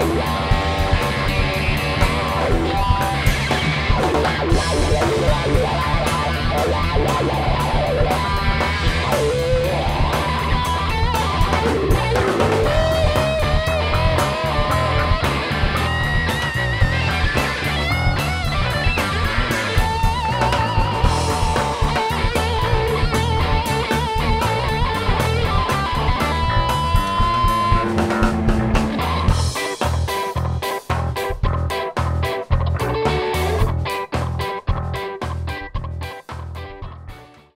Yeah!